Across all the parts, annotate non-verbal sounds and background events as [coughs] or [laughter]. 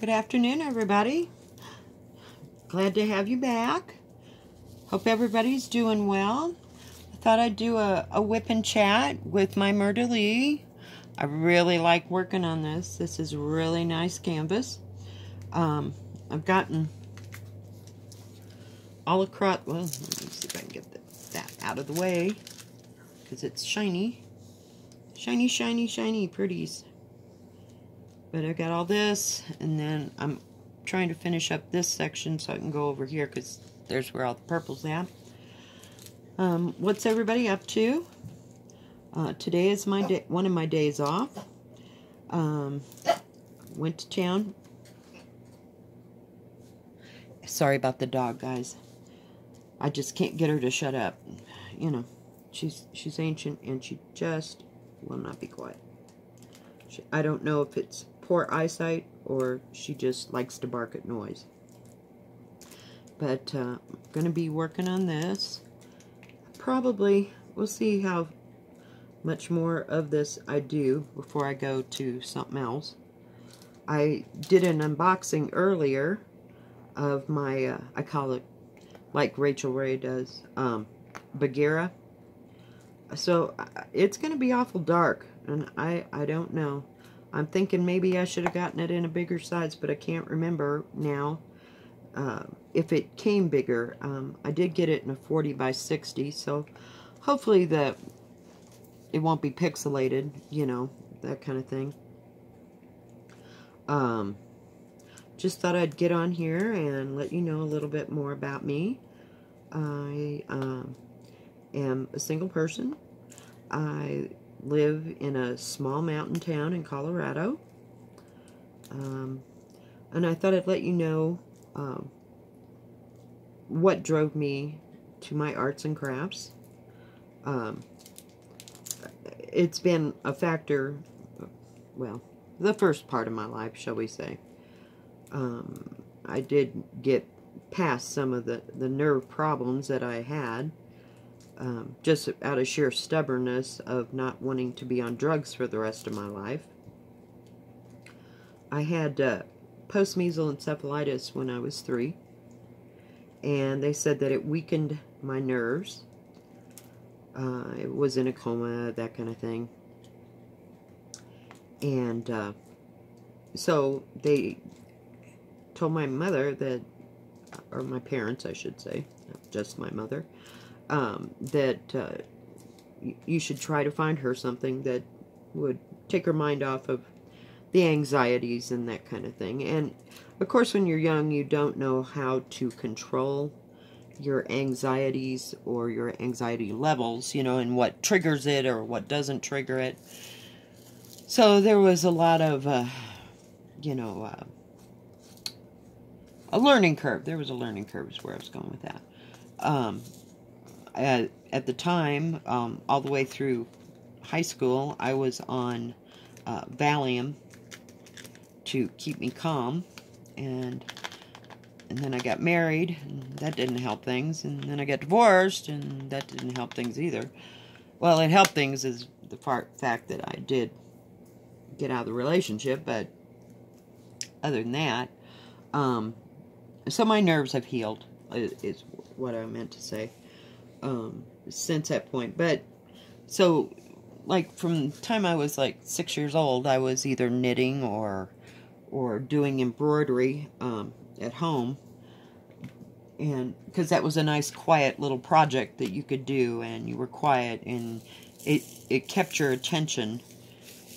Good afternoon, everybody. Glad to have you back. Hope everybody's doing well. I thought I'd do a, a WIP and chat with my Mer de Lis. I really like working on this. This is really nice canvas. Um, I've gotten all across, well, let me see if I can get the, that out of the way because it's shiny. Shiny, shiny, shiny pretties. But I got all this, and then I'm trying to finish up this section so I can go over here because there's where all the purple's at. Um, what's everybody up to? Uh, today is my day, one of my days off. Um, went to town. Sorry about the dog, guys. I just can't get her to shut up. You know, she's she's ancient and she just will not be quiet. She, I don't know if it's poor eyesight or she just likes to bark at noise. But uh, I'm going to be working on this. Probably, we'll see how much more of this I do before I go to something else. I did an unboxing earlier of my, uh, I call it like Rachael Ray does, um, Bagheera. So it's going to be awful dark, and I, I don't know. I'm thinking maybe I should have gotten it in a bigger size, but I can't remember now uh, if it came bigger. Um, I did get it in a 40 by 60, so hopefully the it won't be pixelated, you know, that kind of thing. Um, just thought I'd get on here and let you know a little bit more about me. I um, am a single person. I live in a small mountain town in Colorado. Um, and I thought I'd let you know um, what drove me to my arts and crafts. Um, it's been a factor, well, the first part of my life, shall we say. Um, I did get past some of the, the nerve problems that I had um, just out of sheer stubbornness of not wanting to be on drugs for the rest of my life. I had uh, post-measles encephalitis when I was three, and they said that it weakened my nerves. Uh, was in a coma, that kind of thing. And uh, so they told my mother that, or my parents, I should say, just my mother, um, that uh, you should try to find her something that would take her mind off of the anxieties and that kind of thing. And of course, when you're young, you don't know how to control your anxieties or your anxiety levels, you know, and what triggers it or what doesn't trigger it. So there was a lot of, uh, you know, uh, a learning curve. There was a learning curve is where I was going with that. Um, at, at the time, um, all the way through high school, I was on uh, Valium to keep me calm, and and then I got married, that didn't help things, and then I got divorced, and that didn't help things either. Well, it helped things is the part, fact that I did get out of the relationship, but other than that, um, so my nerves have healed, is what I meant to say um, since that point. But so, like from the time I was like six years old, I was either knitting or or doing embroidery um, at home, and because that was a nice, quiet little project that you could do, and you were quiet, and it it kept your attention,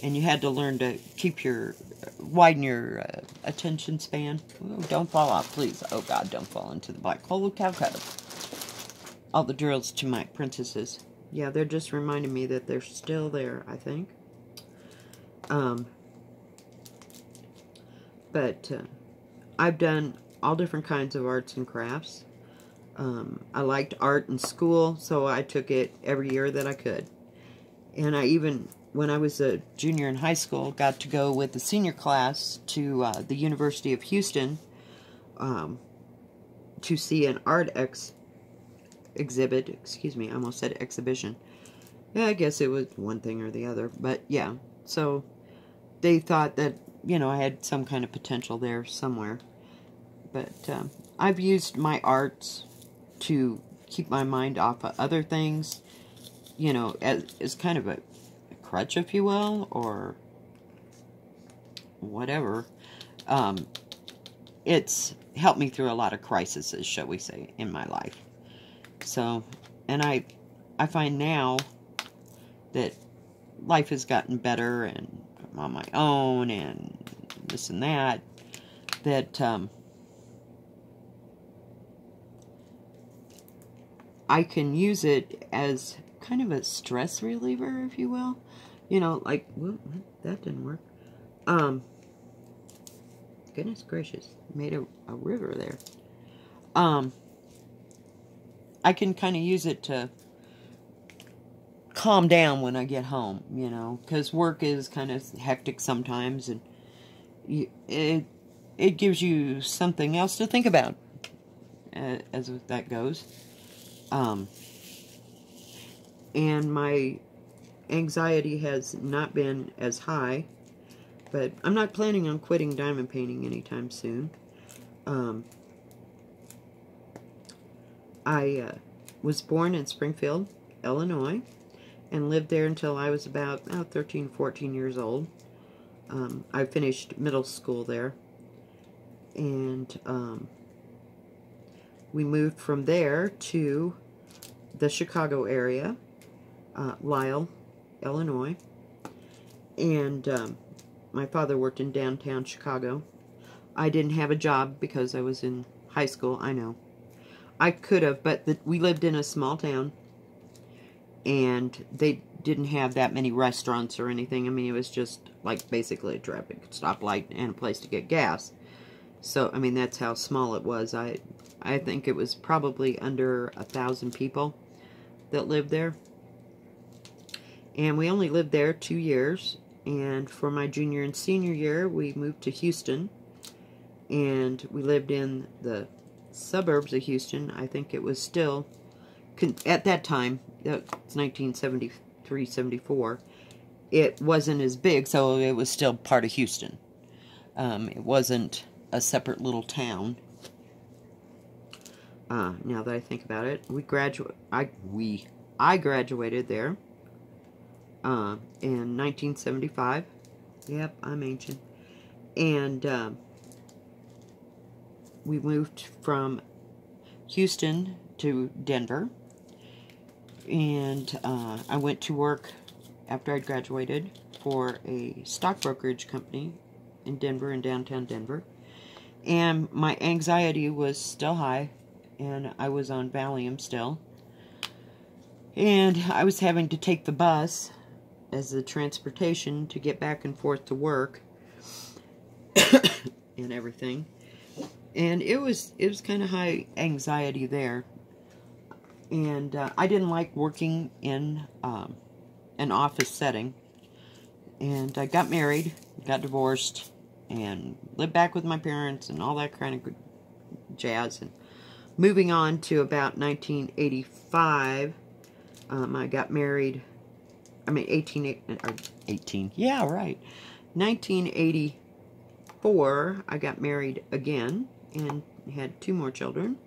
and you had to learn to keep your widen your uh, attention span. Ooh, don't fall off, please. Oh God, don't fall into the black hole of Calcutta all the drills to my princesses. Yeah, they're just reminding me that they're still there, I think. Um, but uh, I've done all different kinds of arts and crafts. Um, I liked art in school, so I took it every year that I could. And I even, when I was a junior in high school, got to go with the senior class to uh, the University of Houston um, to see an art ex exhibit, excuse me, I almost said exhibition. Yeah, I guess it was one thing or the other, but yeah. So they thought that you know, I had some kind of potential there somewhere. But um, I've used my arts to keep my mind off of other things, you know, as, as kind of a, a crutch, if you will, or whatever. Um, it's helped me through a lot of crises, shall we say, in my life. So, and I, I find now that life has gotten better and I'm on my own and this and that, that um, I can use it as kind of a stress reliever, if you will. You know, like, whoop, that didn't work. Um, goodness gracious, made a, a river there. Um, I can kind of use it to calm down when I get home, you know, because work is kind of hectic sometimes, and you, it it gives you something else to think about uh, as that goes. Um, and my anxiety has not been as high, but I'm not planning on quitting diamond painting anytime soon. Um, I uh, was born in Springfield, Illinois, and lived there until I was about oh, 13, 14 years old. Um, I finished middle school there, and um, we moved from there to the Chicago area, uh, Lisle, Illinois, and um, my father worked in downtown Chicago. I didn't have a job because I was in high school, I know. I could have, but the, we lived in a small town, and they didn't have that many restaurants or anything. I mean, it was just like basically a traffic stoplight and a place to get gas. So, I mean, that's how small it was. I, I think it was probably under a thousand people that lived there. And we only lived there two years. And for my junior and senior year, we moved to Houston. And we lived in the suburbs of Houston. I think it was still, at that time, it's 1973, 74, it wasn't as big, so it was still part of Houston. Um, it wasn't a separate little town. Uh, now that I think about it, we graduate. I we I graduated there uh, in 1975. Yep, I'm ancient. And uh, we moved from Houston to Denver. And uh, I went to work after I'd graduated for a stock brokerage company in Denver, in downtown Denver. And my anxiety was still high, and I was on Valium still. And I was having to take the bus as the transportation to get back and forth to work [coughs] and everything and it was it was kind of high anxiety there. And uh, I didn't like working in um, an office setting. And I got married got divorced and lived back with my parents and all that kind of jazz. And moving on to about 1985 um, I got married I mean 18 or 18 yeah right. 1984 I got married again and had two more children.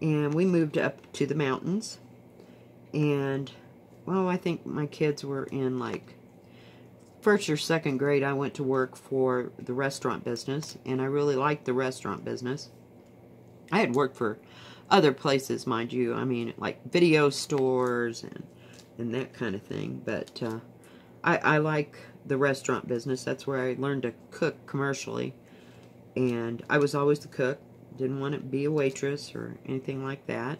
And we moved up to the mountains. And, well, I think my kids were in like first or second grade. I went to work for the restaurant business, and I really liked the restaurant business. I had worked for other places, mind you. I mean, like video stores and and that kind of thing. But uh, I, I like the restaurant business. That's where I learned to cook commercially and I was always the cook. Didn't want to be a waitress or anything like that.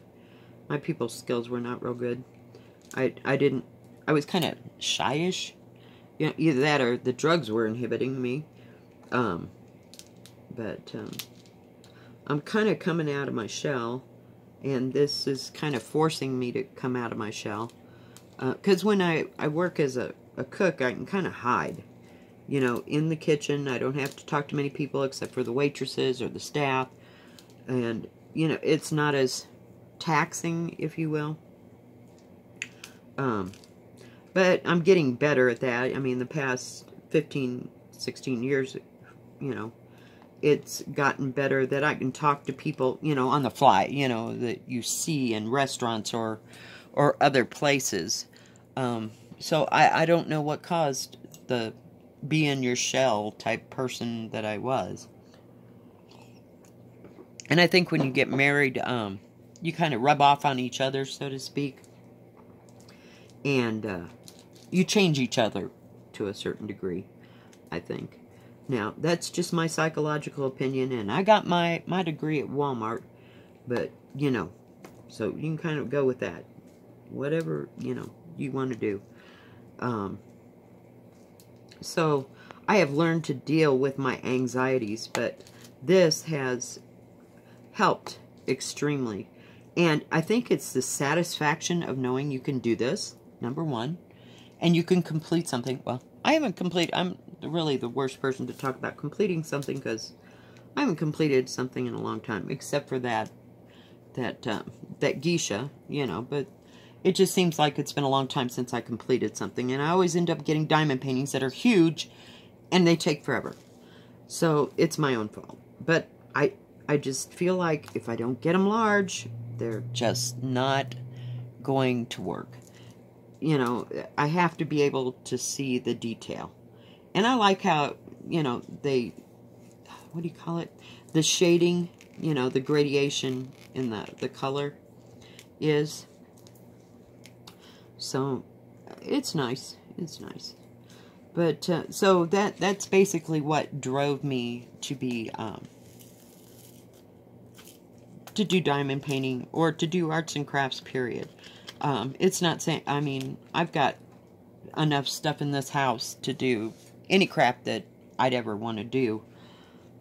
My people skills were not real good. I, I didn't, I was kind of shyish. You know, either that or the drugs were inhibiting me. Um, but um, I'm kind of coming out of my shell, and this is kind of forcing me to come out of my shell. Because uh, when I, I work as a, a cook, I can kind of hide you know, in the kitchen. I don't have to talk to many people except for the waitresses or the staff. And, you know, it's not as taxing, if you will. Um, but I'm getting better at that. I mean, the past 15, 16 years, you know, it's gotten better that I can talk to people, you know, on the fly, you know, that you see in restaurants or or other places. Um, so I, I don't know what caused the be in your shell type person that I was. And I think when you get married, um, you kind of rub off on each other, so to speak. And uh, you change each other to a certain degree, I think. Now, that's just my psychological opinion, and I got my, my degree at Walmart, but, you know, so you can kind of go with that. Whatever, you know, you want to do. Um, so, I have learned to deal with my anxieties, but this has helped extremely. And I think it's the satisfaction of knowing you can do this, number one, and you can complete something. Well, I haven't completed, I'm really the worst person to talk about completing something because I haven't completed something in a long time, except for that, that, um, that geisha, you know, but it just seems like it's been a long time since I completed something, and I always end up getting diamond paintings that are huge, and they take forever. So, it's my own fault. But I, I just feel like if I don't get them large, they're just not going to work you know, I have to be able to see the detail. And I like how, you know, they, what do you call it? The shading, you know, the gradation in the, the color is. So, it's nice. It's nice. But, uh, so that that's basically what drove me to be, um, to do diamond painting or to do arts and crafts, period. Um, it's not saying, I mean, I've got enough stuff in this house to do any craft that I'd ever want to do.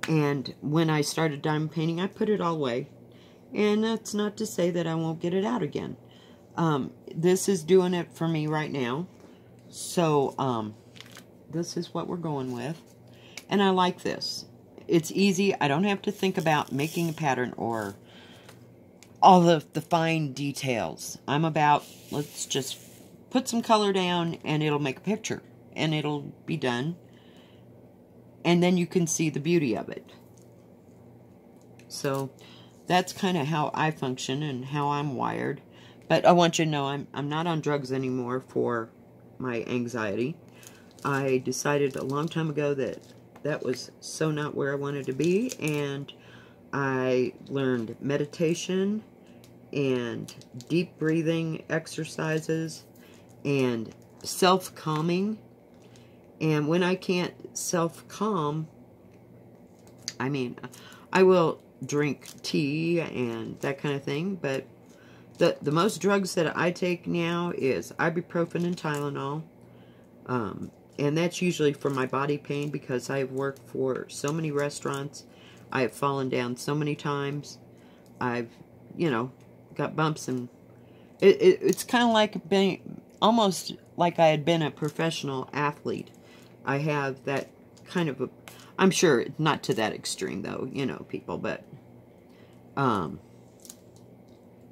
And when I started diamond painting, I put it all away. And that's not to say that I won't get it out again. Um, this is doing it for me right now. So, um, this is what we're going with. And I like this. It's easy. I don't have to think about making a pattern or all the, the fine details. I'm about, let's just put some color down and it'll make a picture. And it'll be done. And then you can see the beauty of it. So that's kind of how I function and how I'm wired. But I want you to know I'm, I'm not on drugs anymore for my anxiety. I decided a long time ago that that was so not where I wanted to be. And I learned meditation and deep breathing exercises and self-calming. And when I can't self-calm, I mean, I will drink tea and that kind of thing, but the, the most drugs that I take now is ibuprofen and Tylenol. Um, and that's usually for my body pain because I've worked for so many restaurants. I have fallen down so many times. I've, you know, got bumps and it, it it's kind of like being almost like I had been a professional athlete. I have that kind of a I'm sure not to that extreme though, you know, people, but um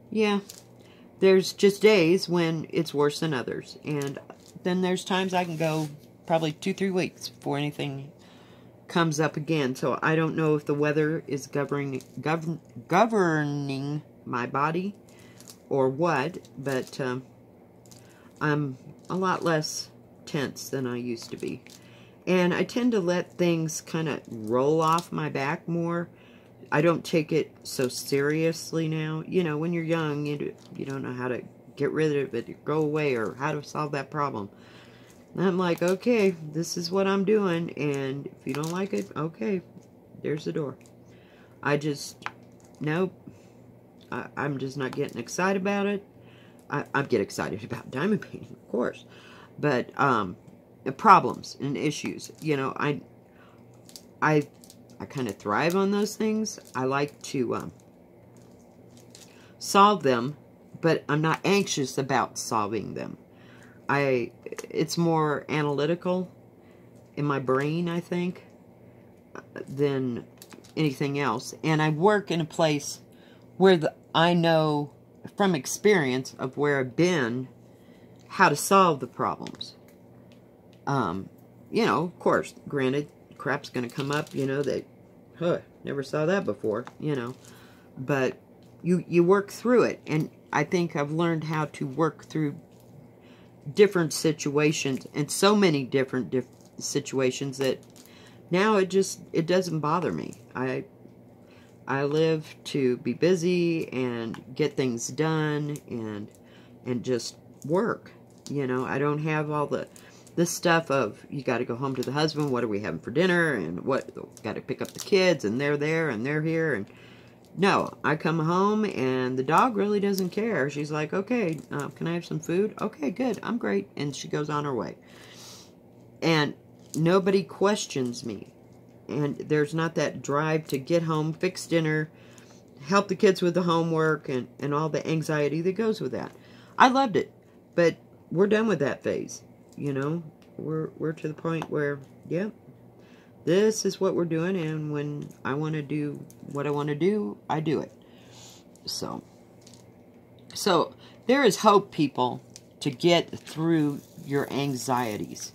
yeah. There's just days when it's worse than others and then there's times I can go probably 2-3 weeks before anything comes up again. So I don't know if the weather is governing govern, governing my body or what, but um, I'm a lot less tense than I used to be. And I tend to let things kind of roll off my back more. I don't take it so seriously now. You know, when you're young, you, you don't know how to get rid of it, go away, or how to solve that problem. And I'm like, okay, this is what I'm doing, and if you don't like it, okay, there's the door. I just, nope, I, am just not getting excited about it. I, I get excited [laughs] about diamond painting, of course. But, um, problems and issues, you know, I, I, I kind of thrive on those things. I like to, um, solve them, but I'm not anxious about solving them. I, it's more analytical in my brain, I think, than anything else. And I work in a place where the, I know from experience of where I've been how to solve the problems. Um, you know, of course, granted, crap's going to come up, you know, that, huh, never saw that before, you know. But you, you work through it. And I think I've learned how to work through different situations and so many different diff situations that now it just, it doesn't bother me. I, I live to be busy and get things done and, and just work. You know, I don't have all the this stuff of you got to go home to the husband. What are we having for dinner? And what got to pick up the kids and they're there and they're here and no, I come home and the dog really doesn't care. She's like, okay, uh, can I have some food? Okay, good. I'm great. And she goes on her way. And nobody questions me. And there's not that drive to get home, fix dinner, help the kids with the homework, and, and all the anxiety that goes with that. I loved it. But we're done with that phase. You know, we're we're to the point where, yep, yeah, this is what we're doing, and when I want to do what I want to do, I do it. So, so there is hope, people, to get through your anxieties.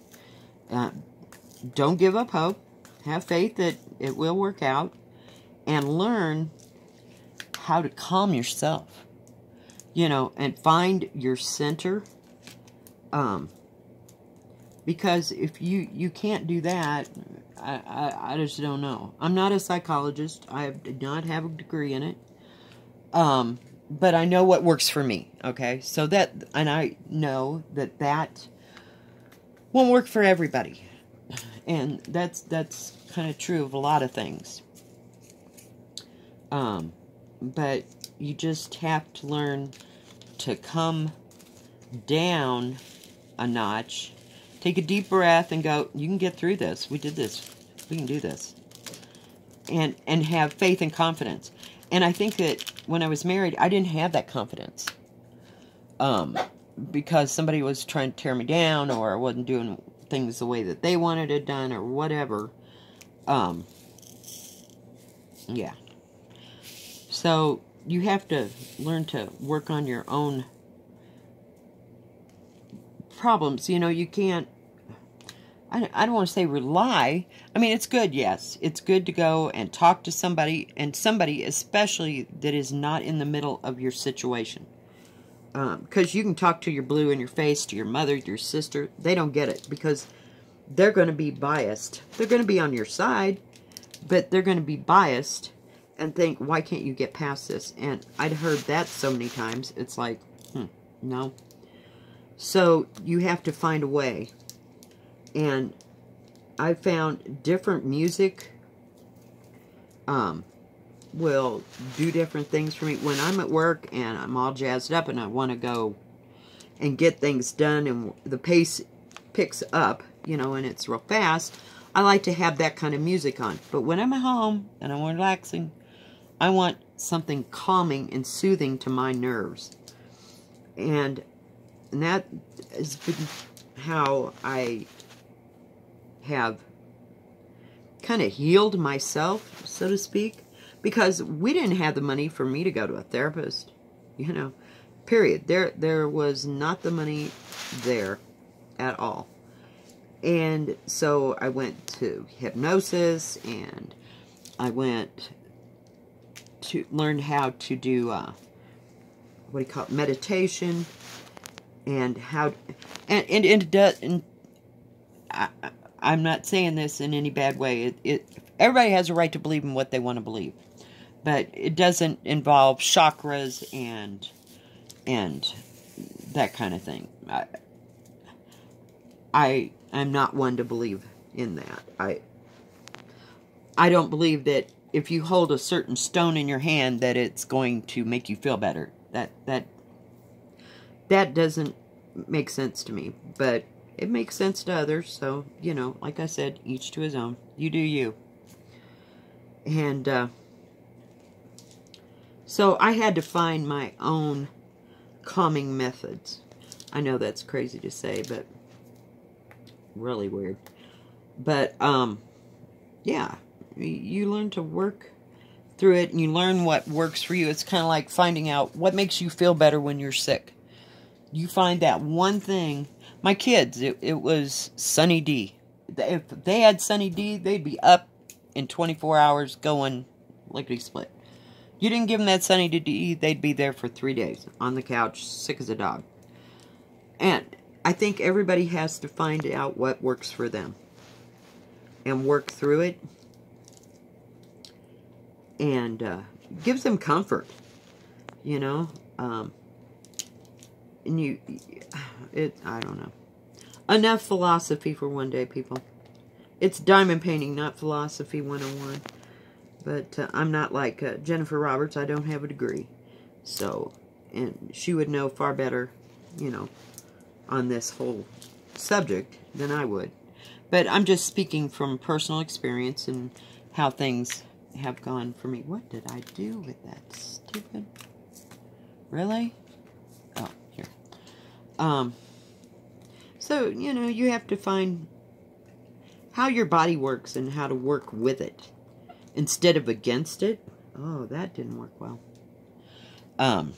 Uh, don't give up hope. Have faith that it will work out, and learn how to calm yourself. You know, and find your center um, because if you, you can't do that, I, I, I just don't know. I'm not a psychologist. I did not have a degree in it. Um, but I know what works for me, okay? So that, and I know that that won't work for everybody. And that's, that's kind of true of a lot of things. Um, but you just have to learn to come down a notch. Take a deep breath and go, you can get through this. We did this. We can do this. And and have faith and confidence. And I think that when I was married, I didn't have that confidence. Um, because somebody was trying to tear me down or I wasn't doing things the way that they wanted it done or whatever. Um, yeah. So you have to learn to work on your own problems. You know, you can't, I, I don't want to say rely. I mean, it's good, yes. It's good to go and talk to somebody, and somebody especially that is not in the middle of your situation. Because um, you can talk to your blue in your face, to your mother, your sister. They don't get it because they're going to be biased. They're going to be on your side, but they're going to be biased and think, why can't you get past this? And I'd heard that so many times. It's like, hmm, no, so you have to find a way. And I found different music um, will do different things for me. When I'm at work and I'm all jazzed up and I want to go and get things done and the pace picks up, you know, and it's real fast, I like to have that kind of music on. But when I'm at home and I'm relaxing, I want something calming and soothing to my nerves. And and that has been how I have kind of healed myself, so to speak, because we didn't have the money for me to go to a therapist, you know, period. There, there was not the money there at all. And so I went to hypnosis and I went to learn how to do, uh, what do you call it, meditation and how and and, and and I'm not saying this in any bad way. It, it everybody has a right to believe in what they want to believe, but it doesn't involve chakras and and that kind of thing. I I am not one to believe in that. I I don't believe that if you hold a certain stone in your hand that it's going to make you feel better. That that that doesn't make sense to me. But it makes sense to others. So, you know, like I said, each to his own. You do you. And uh, so I had to find my own calming methods. I know that's crazy to say, but really weird. But, um, yeah, you learn to work through it and you learn what works for you. It's kind of like finding out what makes you feel better when you're sick you find that one thing. My kids, it, it was Sunny D. if they had Sunny D, they'd be up in 24 hours going lickety split. You didn't give them that Sunny D, they'd be there for three days on the couch, sick as a dog. And I think everybody has to find out what works for them and work through it and uh, gives them comfort, you know. Um, and you, it, I don't know. Enough philosophy for one day, people. It's diamond painting, not philosophy 101. But uh, I'm not like uh, Jennifer Roberts. I don't have a degree. So, and she would know far better, you know, on this whole subject than I would. But I'm just speaking from personal experience and how things have gone for me. What did I do with that stupid... Really? Um, so, you know, you have to find how your body works and how to work with it instead of against it. Oh, that didn't work well. Um,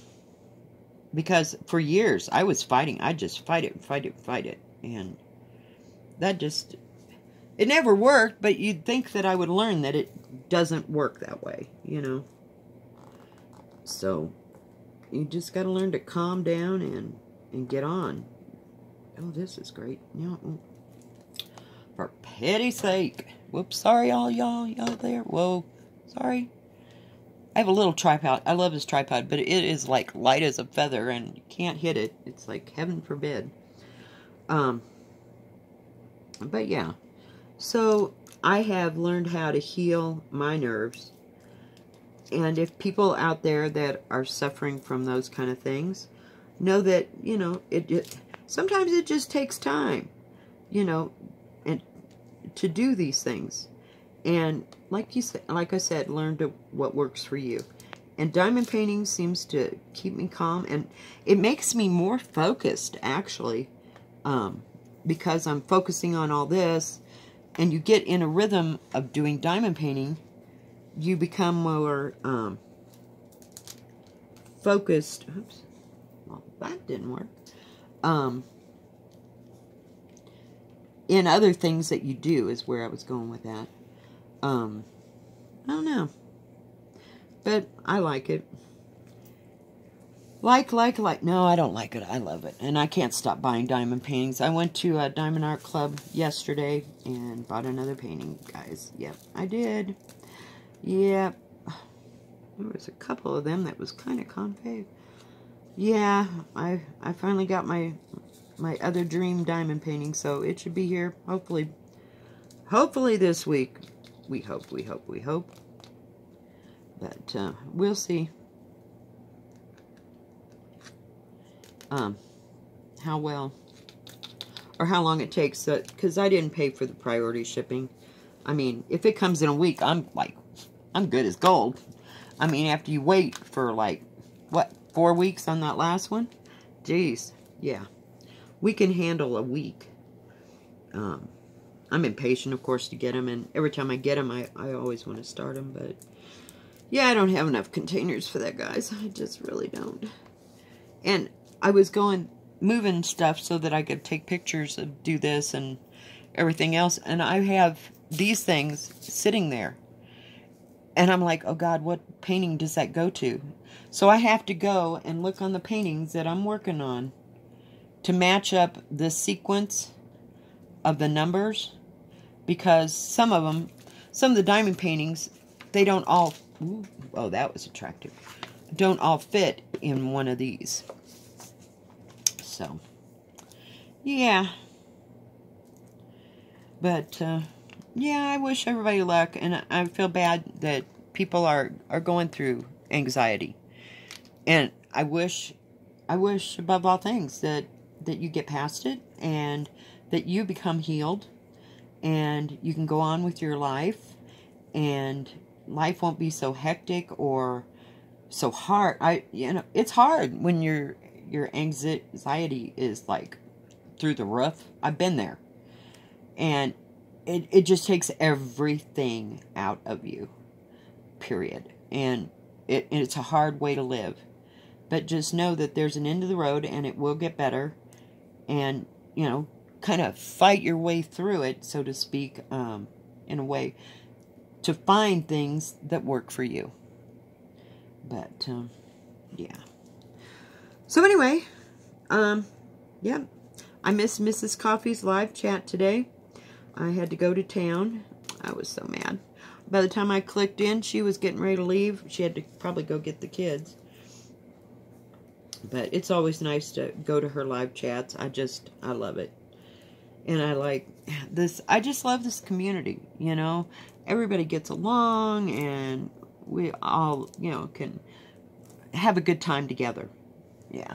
because for years I was fighting. I just fight it, fight it, fight it. And that just, it never worked, but you'd think that I would learn that it doesn't work that way, you know. So, you just got to learn to calm down and, and get on. Oh, this is great. For pity's sake. Whoops, sorry all y'all, y'all there. Whoa, sorry. I have a little tripod. I love this tripod, but it is like light as a feather and you can't hit it. It's like heaven forbid. Um, but yeah. So I have learned how to heal my nerves. And if people out there that are suffering from those kind of things, know that, you know, it, it sometimes it just takes time. You know, and to do these things. And like you said, like I said, learn to what works for you. And diamond painting seems to keep me calm, and it makes me more focused actually, um, because I'm focusing on all this. And you get in a rhythm of doing diamond painting, you become more um, focused. Oops, well that didn't work. Um, in other things that you do is where I was going with that. Um, I don't know. But I like it. Like, like, like. No, I don't like it. I love it. And I can't stop buying diamond paintings. I went to a Diamond Art Club yesterday and bought another painting, guys. Yep, I did. Yep. There was a couple of them that was kind of concave. Yeah, I I finally got my my other dream diamond painting, so it should be here, hopefully, hopefully this week. We hope, we hope, we hope. But, uh, we'll see. Um, how well, or how long it takes, because uh, I didn't pay for the priority shipping. I mean, if it comes in a week, I'm, like, I'm good as gold. I mean, after you wait for, like, what, four weeks on that last one? Jeez, yeah we can handle a week. Um, I'm impatient, of course, to get them, and every time I get them, I, I always want to start them, but yeah, I don't have enough containers for that, guys. [laughs] I just really don't. And I was going, moving stuff so that I could take pictures of do this and everything else, and I have these things sitting there. And I'm like, oh God, what painting does that go to? So I have to go and look on the paintings that I'm working on to match up the sequence of the numbers because some of them, some of the diamond paintings, they don't all, ooh, oh, that was attractive, don't all fit in one of these. So, yeah. But, uh, yeah, I wish everybody luck, and I feel bad that people are, are going through anxiety. And I wish, I wish above all things that that you get past it and that you become healed and you can go on with your life and life won't be so hectic or so hard. I you know, it's hard when your your anxiety is like through the roof. I've been there. And it it just takes everything out of you. Period. And it it's a hard way to live. But just know that there's an end of the road and it will get better and, you know, kind of fight your way through it, so to speak, um, in a way, to find things that work for you. But, um, yeah. So anyway, um, yeah, I missed Mrs. Coffee's live chat today. I had to go to town. I was so mad. By the time I clicked in, she was getting ready to leave. She had to probably go get the kids. But it's always nice to go to her live chats. I just, I love it. And I like this, I just love this community, you know. Everybody gets along and we all, you know, can have a good time together. Yeah.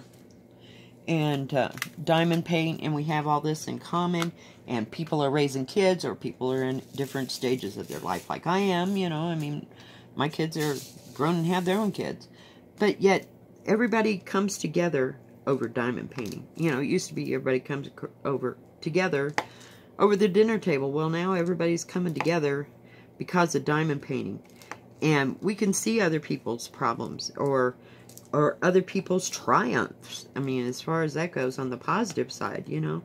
And uh, diamond paint, and we have all this in common. And people are raising kids, or people are in different stages of their life, like I am, you know. I mean, my kids are grown and have their own kids. But yet, everybody comes together over diamond painting. You know, it used to be everybody comes over together over the dinner table. Well, now everybody's coming together because of diamond painting. And we can see other people's problems or or other people's triumphs. I mean, as far as that goes on the positive side, you know.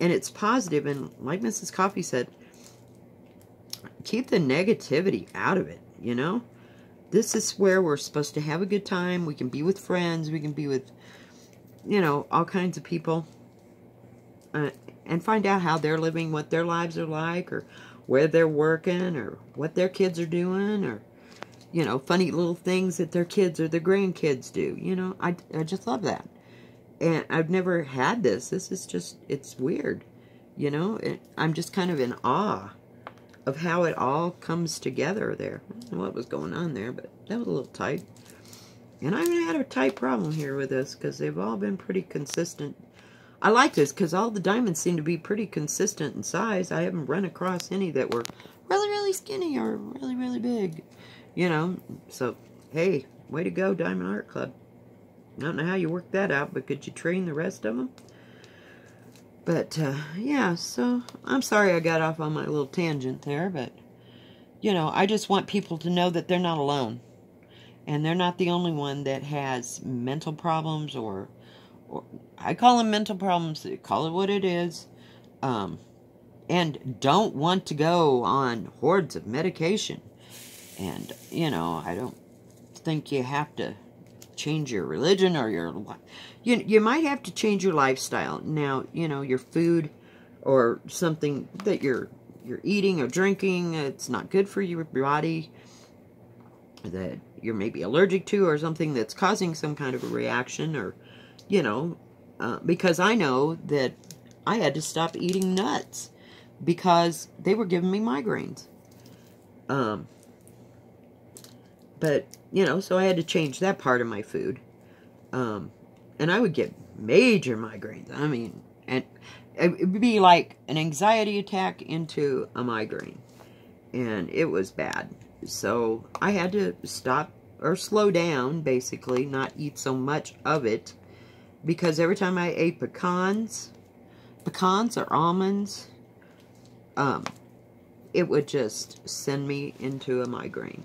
And it's positive, and like Mrs. Coffee said, keep the negativity out of it, you know this is where we're supposed to have a good time. We can be with friends. We can be with, you know, all kinds of people. Uh, and find out how they're living, what their lives are like, or where they're working, or what their kids are doing, or, you know, funny little things that their kids or their grandkids do. You know, I, I just love that. And I've never had this. This is just, it's weird. You know, it, I'm just kind of in awe of how it all comes together there. I don't know what was going on there, but that was a little tight. And I haven't had a tight problem here with this because they've all been pretty consistent. I like this because all the diamonds seem to be pretty consistent in size. I haven't run across any that were really, really skinny or really, really big. You know, so, hey, way to go, Diamond Art Club. I don't know how you worked that out, but could you train the rest of them? But, uh, yeah, so I'm sorry I got off on my little tangent there, but, you know, I just want people to know that they're not alone. And they're not the only one that has mental problems or, or I call them mental problems, call it what it is. Um, and don't want to go on hordes of medication. And, you know, I don't think you have to change your religion or your you you might have to change your lifestyle. Now, you know, your food or something that you're you're eating or drinking, it's not good for your body that you're maybe allergic to or something that's causing some kind of a reaction or you know, uh, because I know that I had to stop eating nuts because they were giving me migraines. Um, but, you know, so I had to change that part of my food. Um, and I would get major migraines. I mean, and it would be like an anxiety attack into a migraine. And it was bad. So I had to stop or slow down, basically, not eat so much of it. Because every time I ate pecans, pecans or almonds, um, it would just send me into a migraine.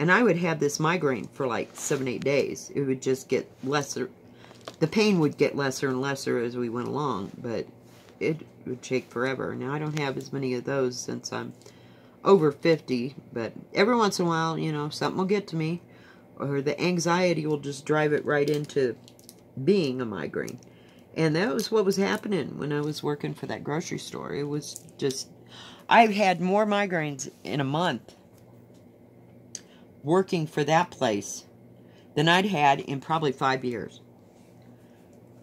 And I would have this migraine for like seven, eight days. It would just get lesser. The pain would get lesser and lesser as we went along, but it would take forever. Now, I don't have as many of those since I'm over 50, but every once in a while, you know, something will get to me, or the anxiety will just drive it right into being a migraine. And that was what was happening when I was working for that grocery store. It was just, I've had more migraines in a month working for that place than I'd had in probably five years.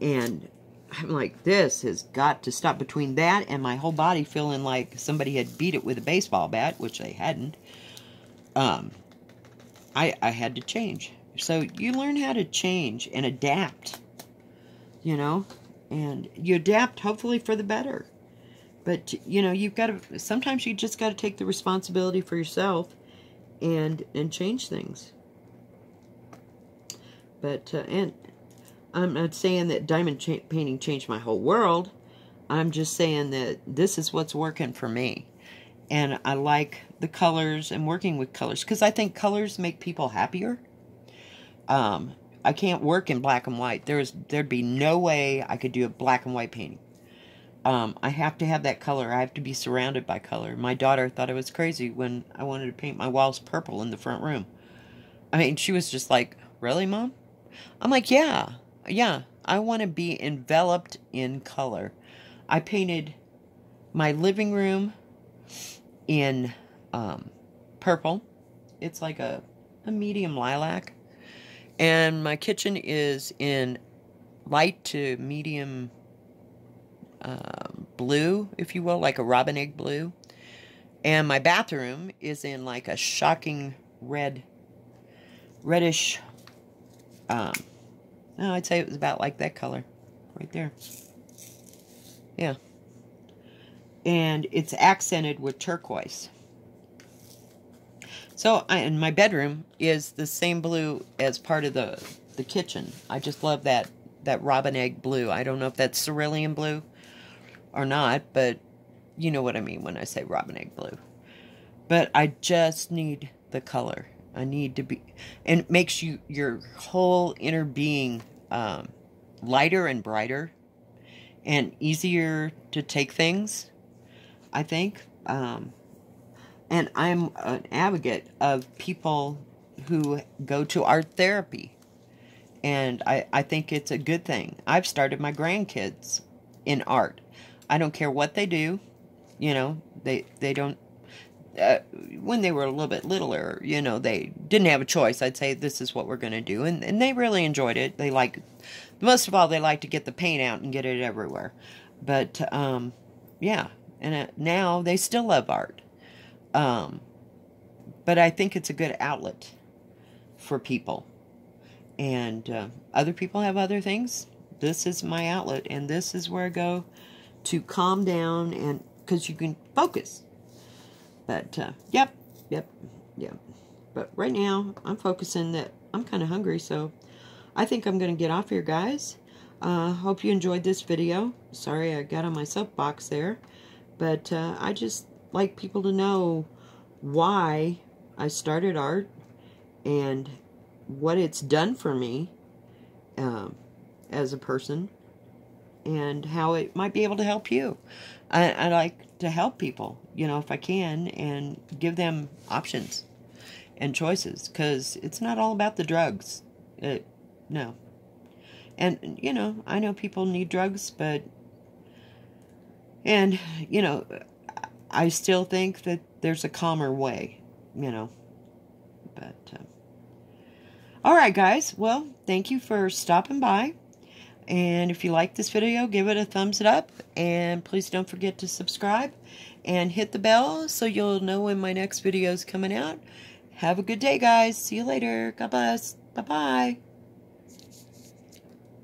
And I'm like, this has got to stop. Between that and my whole body feeling like somebody had beat it with a baseball bat, which they hadn't, um, I, I had to change. So you learn how to change and adapt, you know, and you adapt hopefully for the better. But, you know, you've got to, sometimes you just got to take the responsibility for yourself and and change things. But uh, and I'm not saying that diamond cha painting changed my whole world. I'm just saying that this is what's working for me. And I like the colors and working with colors because I think colors make people happier. Um, I can't work in black and white. There's there'd be no way I could do a black and white painting. Um, I have to have that color. I have to be surrounded by color. My daughter thought I was crazy when I wanted to paint my walls purple in the front room. I mean, she was just like, Really, Mom? I'm like, Yeah, yeah. I want to be enveloped in color. I painted my living room in um, purple. It's like a, a medium lilac. And my kitchen is in light to medium uh, blue, if you will, like a robin egg blue. And my bathroom is in like a shocking red, reddish, um, no, I'd say it was about like that color right there. Yeah. And it's accented with turquoise. So, I, and my bedroom is the same blue as part of the the kitchen. I just love that that robin egg blue. I don't know if that's cerulean blue or not, but you know what I mean when I say robin egg blue. But I just need the color. I need to be, and it makes you your whole inner being um, lighter and brighter, and easier to take things. I think. Um, and I'm an advocate of people who go to art therapy. And I, I think it's a good thing. I've started my grandkids in art. I don't care what they do. You know, they, they don't, uh, when they were a little bit littler, you know, they didn't have a choice. I'd say, this is what we're going to do. And, and they really enjoyed it. They like, most of all, they like to get the paint out and get it everywhere. But, um, yeah. And uh, now they still love art. Um, but I think it's a good outlet for people. And uh, other people have other things. This is my outlet, and this is where I go to calm down and because you can focus. But uh, yep, yep, yep. But right now, I'm focusing that I'm kind of hungry, so I think I'm going to get off here, guys. Uh, hope you enjoyed this video. Sorry I got on my soapbox there. But uh, I just like people to know why I started art and what it's done for me um, as a person and how it might be able to help you. I, I like to help people, you know, if I can, and give them options and choices because it's not all about the drugs. It, no. And, you know, I know people need drugs, but, and, you know, I still think that there's a calmer way, you know. But, uh, all right, guys. Well, thank you for stopping by. And if you like this video, give it a thumbs up. And please don't forget to subscribe and hit the bell so you'll know when my next video is coming out. Have a good day, guys. See you later. God bless. Bye-bye.